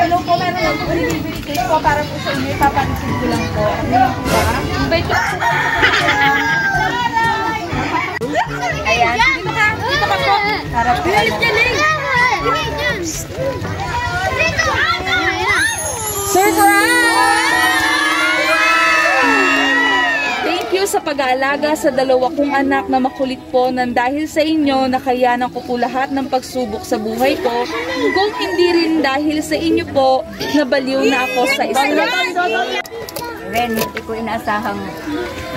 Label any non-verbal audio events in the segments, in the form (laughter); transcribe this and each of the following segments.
hello po. Meron lang po delivery cake po para po sa inyo. Ipapalisin ko lang po. Ano lang po ba? Invite ko po. Ayan. Dito ka. Dito ka po. Para po. Thank you sa pag-aalaga sa dalawa kong anak na makulit po nang dahil sa inyo nakayanan ko po lahat ng pagsubok sa buhay ko. Kung hindi rin dahil sa inyo po, nabaliw na ako sa stress. Ren, hindi ko inaasahang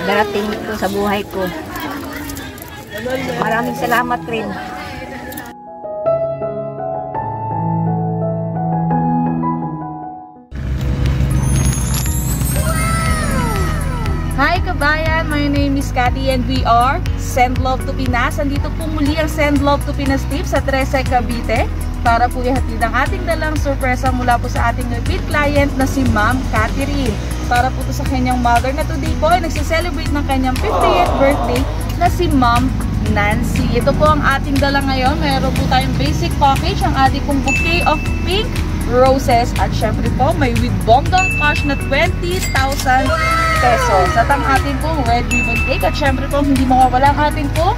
darating ito sa buhay ko. Maraming salamat rin. Is Cathy and we are Send Love to Pinas. Andito po muli ang Send Love to Pinas tips sa Trece Cavite para po ihatid ang ating dalang sorpresa mula po sa ating repeat client na si Ma'am Catherine. Para po to sa kanyang mother na today po ay nagse-celebrate ng kanyang 50th birthday na si Ma'am Nancy. Ito po ang ating dala ngayon. Meron po tayong basic package, ang ating pong bouquet of pink roses at syempre po may with bonggang cash na 20,000 pesos. At ang ating pong red ribbon cake at syempre po hindi mawawala ang ating po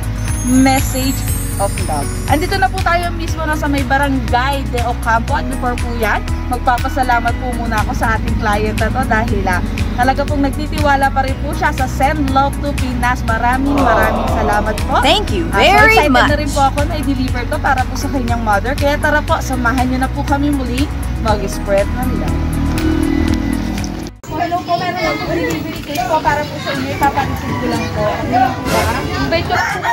message of love. Andito na po tayo mismo na sa may barangay de Ocampo at before po yan, magpapasalamat po muna ako sa ating client na to dahil ah, talaga pong nagtitiwala pa rin po siya sa Send Love to Pinas. Maraming maraming salamat po. Thank you so very excited much. na rin po ako na i-deliver to para po sa kanyang mother. Kaya tara po, samahan nyo na po kami muli mag-spread ng love. Hello po, meron lang po delivery cake po para po sa inyo. Ipapalisin ko lang po. Ano? Invite ko po.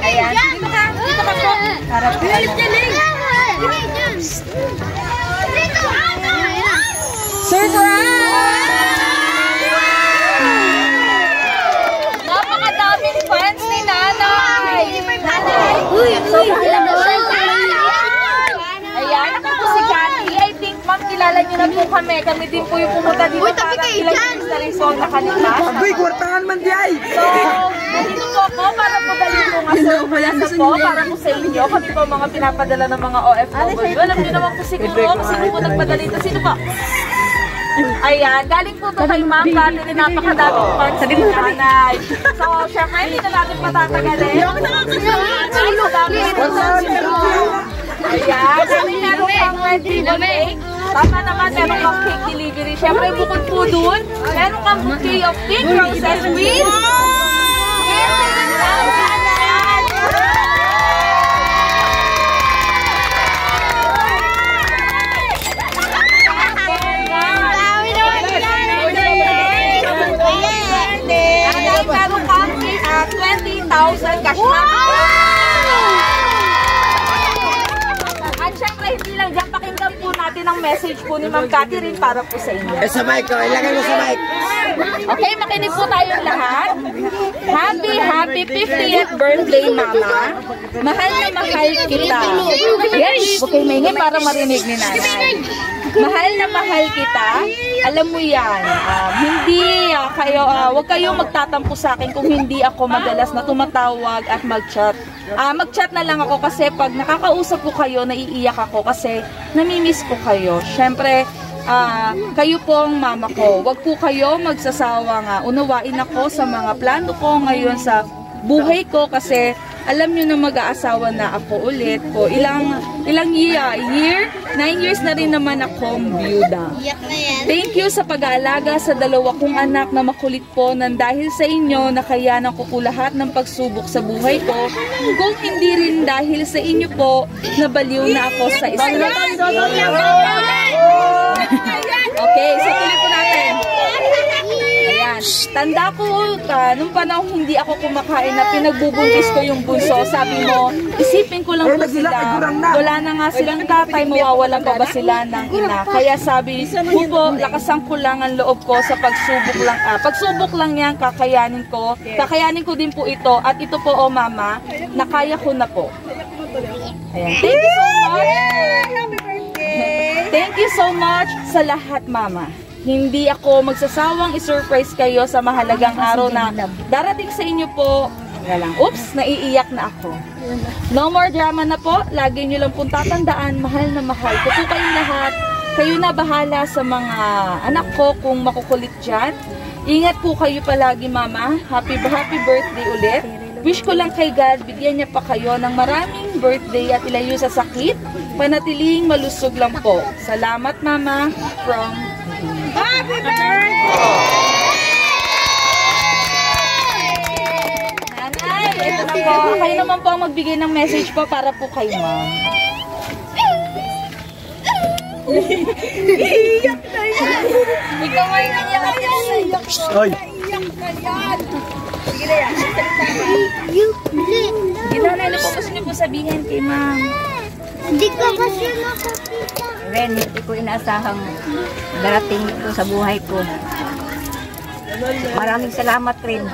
Ayan. Dito ka. Dito ka po. Para po. Napakadaming Ayan, ako po si Cathy. I think, ma'am, kilala niyo na po kami. Kami din po yung pumunta dito Uy, tabi para kayo ilang dyan. years na. Agoy, kwartahan man di ay! So, nandito po ako para po dali po nga sa Puyasa po, para po sa inyo. Kami po mga pinapadala ng mga OFW. Alam niyo naman po siguro kung sino po nagpadala ito. Sino po? Ayan, galing po to kay Ma'am Catherine, napakadaming fans ni Nanay. So, syempre, hindi na natin patatagalin. Ay, madami ito sa Ayan, kami meron pang cake. Tama naman, meron pang cake delivery. Syempre, bukod po dun, meron kang bouquet of pink roses with... Ma'am Catherine para po sa inyo. Eh, sa mic, oh. ilagay mo sa mic. Okay, makinig po tayong lahat. Happy, happy 50th birthday, Mama. Mahal na mahal kita. Yes, okay, maingay para marinig ni nanay. Mahal na mahal kita. Alam mo yan, um, hindi ah, kayo, ah, wag kayong magtatampo sa akin kung hindi ako madalas na tumatawag at mag-chat. Ah, mag-chat na lang ako kasi pag nakakausap ko kayo, naiiyak ako kasi namimiss ko kayo. Syempre, Ah, kayo po ang mama ko. Huwag po kayo magsasawa nga. Unawain ako sa mga plano ko ngayon sa buhay ko kasi alam nyo na mag-aasawa na ako ulit po. Ilang, ilang year? Year? Nine years na rin naman akong byuda. Thank you sa pag-aalaga sa dalawa kong anak na makulit po nang dahil sa inyo nakayanan ko po lahat ng pagsubok sa buhay ko. Kung hindi rin dahil sa inyo po, nabaliw na ako sa stress. Okay, so tuloy Ayan. Tanda ko, uh, nung panahon hindi ako kumakain na pinagbubuntis ko yung bunso, sabi mo, isipin ko lang po sila, wala na nga silang tatay, mawawalan pa ba sila ng ina. Kaya sabi ko lang ang loob ko sa pagsubok lang. ah, pagsubok lang yan, kakayanin ko. Kakayanin ko din po ito. At ito po, oh mama, nakaya ko na po. Ayan. Thank you so much. Thank you so much sa lahat, Mama. Hindi ako magsasawang i-surprise kayo sa mahalagang araw na darating sa inyo po Teka lang. Oops, naiiyak na ako. No more drama na po. Lagi nyo lang pong tatandaan, mahal na mahal ko po kayong lahat. Kayo na bahala sa mga anak ko kung makukulit dyan. Ingat po kayo palagi, Mama. Happy, happy birthday ulit. Wish ko lang kay God, bigyan niya pa kayo ng maraming birthday at ilayo sa sakit. Panatiling malusog lang po. Salamat, Mama. From Happy birthday! Nanay, ito na po. Kayo naman po ang magbigay ng message po para po kay ma'am. Ikaw ay naiyak yan. Oy. Ginanay, ano po gusto niyo po sabihin kay ma'am? Hindi ko kasi nakakita. Ren, hindi ko inaasahang darating ito sa buhay ko. Maraming salamat rin.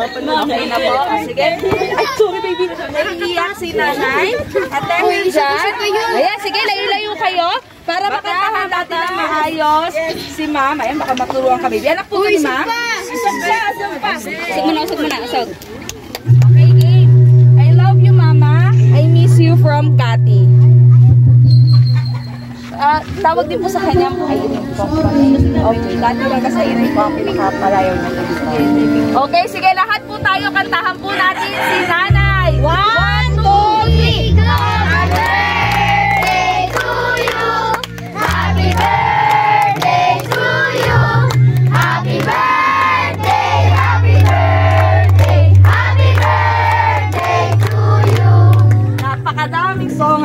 Okay na po. Ah, Sige. Ay, sorry baby. Naiiyak si nanay. At dahil dyan, ayan, sige, layo-layo kayo para makantahan natin ng maayos si ma'am. Ayan, baka maturuan ka baby. Anak po ni ma'am. Isang pa, isang pa. Usog mo na, usog mo na, usog. From Kati. Ah, tawag din po sa kanya po. Okay, Kati lang kasi Irene po ang pinakapalayo niya. Okay, sige, lahat po tayo kantahan po natin si Nanay. One,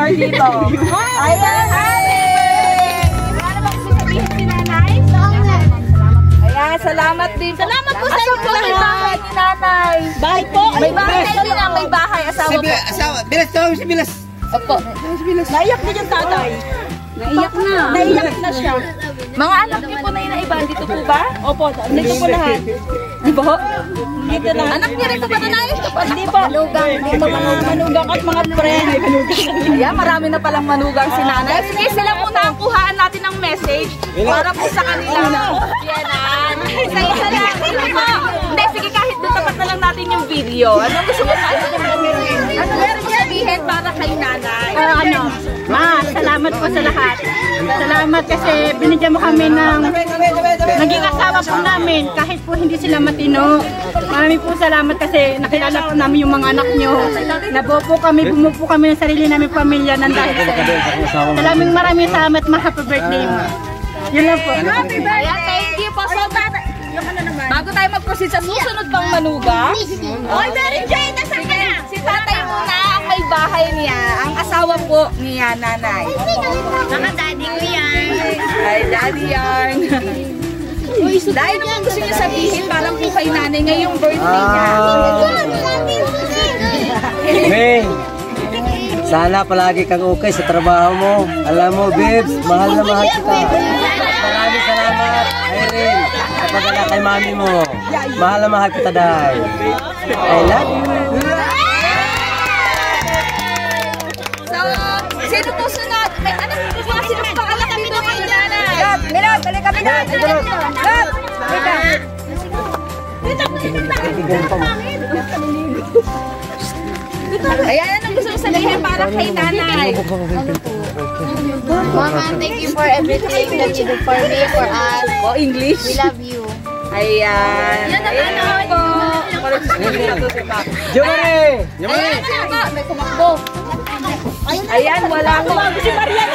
Songer dito. Ayan? Ayan, salamat din. Salamat po sa inyo lahat. ni Nanay. Bahay po. May bahay din lang, may bahay. Asawa po. Bilas, asawa. Bilas, tawag si Bilas. Opo. Naiyak na yung tatay. Naiyak na. Naiyak na siya. Mga anak niyo po na yun na iba, dito po ba? Opo, dito po lahat. Di ba? Dito na. Anak niya rin ba na pa, Hindi po. Manugang. Dito manugang. At mga friend. Ayan, marami na palang manugang si nanay. Sige, sila muna ang kuhaan natin ng message para po sa kanila. Yan Isa-isa lang. Sige po. Hindi, sige, kahit doon tapat na lang natin yung video. Ano gusto mo sa ano? Ano meron mo sabihin para kay nanay? Ah, ano, ma, salamat po sa lahat. Salamat kasi binigyan mo kami ng naging asawa po namin kahit po hindi sila matino. Maraming po salamat kasi nakilala po namin yung mga anak nyo. Nabuo po kami, bumuo po kami ng sarili namin pamilya ng dahil sa. Maraming maraming salamat ma. Happy birthday ma. Yun lang po. Ayan, thank you po so much. Bago tayo mag-proceed sa susunod pang manuga. Oy, Mary Jane, nasa ka na? Si tatay muna ang may bahay niya. Ang asawa po niya, nanay. Mga daddy ko yan. Ay, daddy yarn. Dahil naman gusto niyo sabihin, parang po kay nanay ngayong birthday niya. Ming, sana palagi kang okay sa trabaho mo. Alam mo, babes, mahal na mahal kita. Maraming salamat, Irene, sa pagdala kay mami mo. Mahal na mahal kita, Day. I love you. So, sino po sunod? May anak po ba? Sino ang anak dito kay nanay? Milot, balik kami na. Milot, Ayan, anong gusto mo sabihin para kay nanay? Mama, thank you for everything that you do for me, for us. O, English? We love you. Ayan. Ayan po. Jumare! Ayan, sino po? May kumakbo. Ayan, wala po. Si Marian.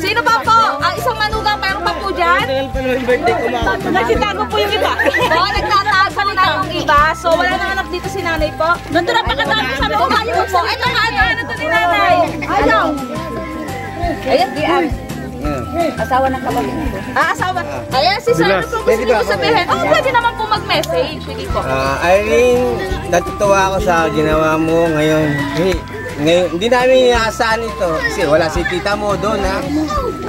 Sino pa po? Ang isang manugang, mayroon pa po dyan? Nagsitago po yung iba. (laughs) Oo, nagtatago na ng iba. So, wala na anak dito si nanay po. Nandun na pakatapos sa ba yung po? Ito nga, ano, ano to ni nanay? Ano? Ayan, di ah. Asawa ng kapatid ko. Ah, asawa. Ayan, si sir, ano po gusto niyo sabihin? Oo, pwede naman po mag-message. Sige po. Ah, Irene, natutuwa ako sa ginawa mo ngayon. Hey, ngayon, hindi namin inaasahan ito kasi wala si tita mo doon ha.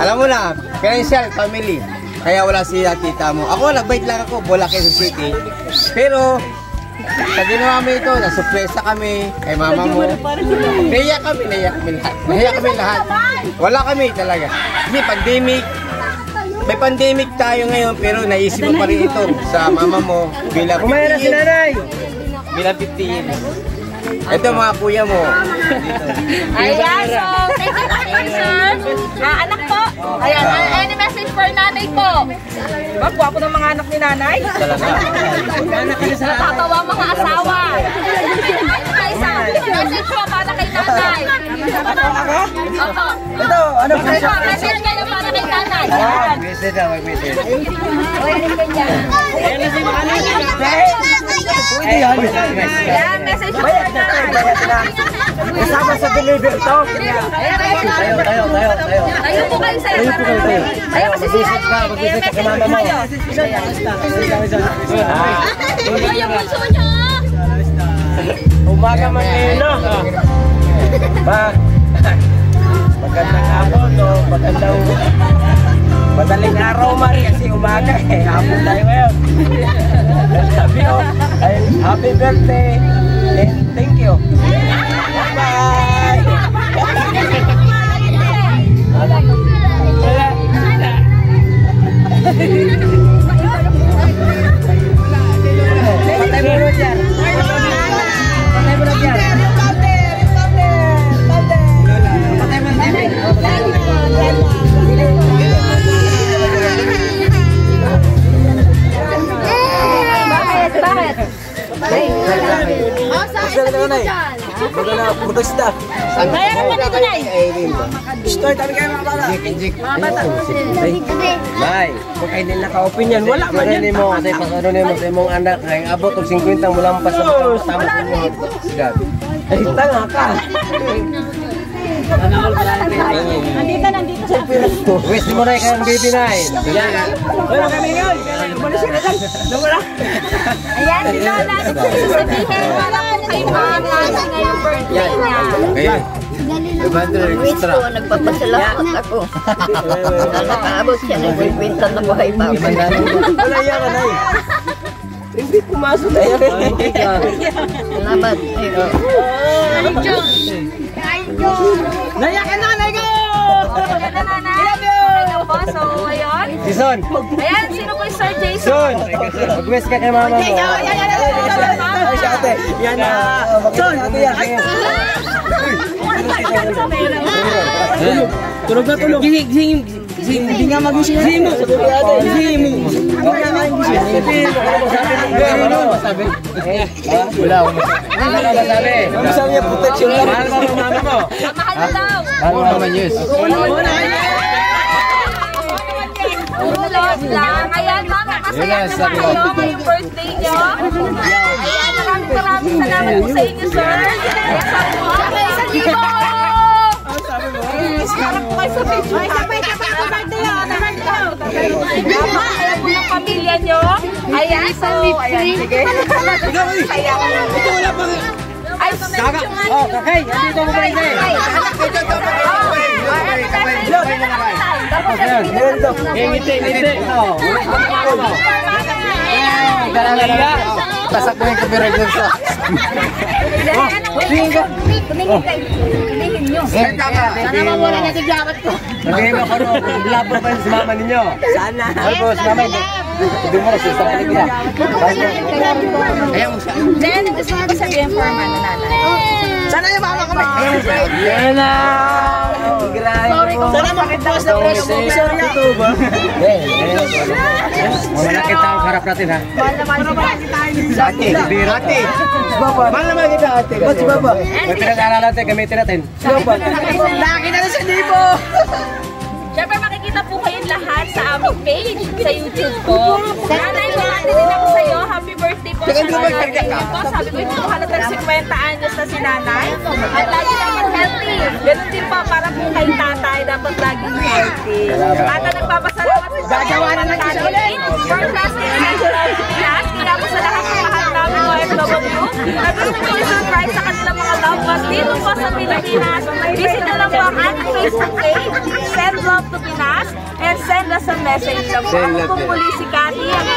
Alam mo na, financial family. Kaya wala si tita mo. Ako, nagbait lang ako, Bola Quezon City. Pero, sa ginawa mo ito, nasurpresa kami kay mama mo. Naiyak kami, naiyak kami lahat. Naiyak kami lahat. Wala kami talaga. Kasi pandemic, may pandemic tayo ngayon pero naisip mo pa rin ito sa mama mo bilang Kumain na si 50 nanay. bilang 50 years. Ito mga kuya mo. Ayan, so, thank you po, sir. Ah, anak po. Ayan, ah, any message for nanay po? Diba, gwapo ng mga anak ni nanay? Talaga. Natatawa ang mga asawa. Ay, isa, message po para kay nanay. Opo. Ito, ano po? Ito, message Ayan. Message na, mag-message. Ayan, message po for nanay. Kasama sa deliver to. Tayo, tayo, tayo, tayo. Tayo po kayo sa'yo. Tayo po kayo, tayo. Ayaw kasi si ka, mag-visit ka mama mo. Ito yung bunso niyo. Umaga man eh, no? Ba? Magandang (laughs) hapon, no? Magandang... Madaling araw man kasi umaga eh. Hapon tayo ngayon. (laughs) Sabi ko, ay, happy birthday and thank you. Bye! (laughs) Stoy, tabi kayo mga bata. Mga bata. Nay, kung kayo nila ka-opinion, wala man yan. mo, kasi pag ano nimo sa imong anak, ay abot og 50 ang mulampas sa mga tama sa inyo. Sigab. Ay, tanga ka. Nandito, nandito sa Wish mo na kayong baby nine. Yan. Wala kami ngayon. Umalis ka na dyan. Wala. Ayan, si Lola. Yung sasabihin para po kay Mama sa ngayong birthday niya? Kaya, 500 Wait extra. ko, nagpapasalamat ako. Nakaabot siya, ng buhay pa. Wala yan ka nay. Hindi pumasok na yan. Salamat. Naya ka na, nay ko! Ayan na, nanay. Okay na po. So, ayun. Jason! Ayan, sino po yung Sir Jason? Son! Mag-wish ka kay mama mo. Ay, si ate. Yan na. Son! Ate yan. Tulog na tulog. Gising, gising. Gising, hindi nga magising. Gising mo. Sabi. Gising mo. Okay na. Ano masabi? Wala akong masabi. Ano sabi niya protection? Mahal mo ang mama mo. Mahal mo daw. Mahal mo naman yes. Tulog lang. Ayan, Mama, masaya na ba kayo ngayong birthday niyo? Ayan, maraming maraming salamat po sa inyo, sir. Ayan, sabi mo, isang libo! Kayo sa picture. Ay, sabay, sabay, sa birthday yun. Sa birthday yun. Tama, alam po ng pamilya niyo. Ayan, so, ayan, sige. Ito wala pa Ay, Kaka, Oh, kakay. Andito mo ba rin Ayan. Ayan ito. Ngiti, ngiti. Oh. Galala. Tasak mo yung kamera dyan sa... Sana mawala na si jacket ko. Nagayim ako no, blabber pa yun si mama ninyo. Sana. Opo, si mama. Hindi mo na siya sa kanila. Kaya mo siya. Then, gusto mo ba sabihin for man na nanay? Sana yung mama ko. Yan na. Sorry kung sana makipos na press mo. Sorry ako ba? Eh, eh. Malaki tao harap natin ha. Ate, biro. Ate. Si Baba. Mahal naman kita ate. Ba't si Baba? May pinag-aaral natin, gamitin natin. Si Baba. Laki na sa libo. Siyempre makikita po kayong lahat sa aming page sa YouTube ko. Nanay, sa iyo. Po sa birthday niyo po. Sabi ko, ito halatang 50 anyos na si nanay. At lagi naman healthy. Ganun din po, para po kay tatay, dapat laging healthy. At ang nagpapasalamat po sa Gagawa na lang siya ulit. For Class International Class, kaya po sa lahat ng mahal namin OFW. Nagkaroon po yung surprise sa kanilang mga loved ones dito po sa Pilipinas. Visit na lang po ang ating Facebook page. Send love to Pinas and send us a message. Ako po muli si Cathy, ang